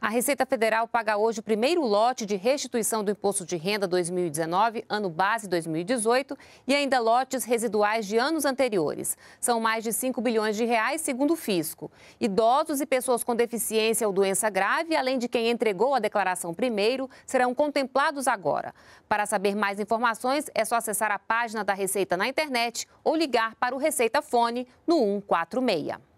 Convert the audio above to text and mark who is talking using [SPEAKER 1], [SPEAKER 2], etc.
[SPEAKER 1] A Receita Federal paga hoje o primeiro lote de restituição do Imposto de Renda 2019, ano base 2018, e ainda lotes residuais de anos anteriores. São mais de 5 bilhões de reais, segundo o fisco. Idosos e pessoas com deficiência ou doença grave, além de quem entregou a declaração primeiro, serão contemplados agora. Para saber mais informações, é só acessar a página da Receita na internet ou ligar para o Receita Fone no 146.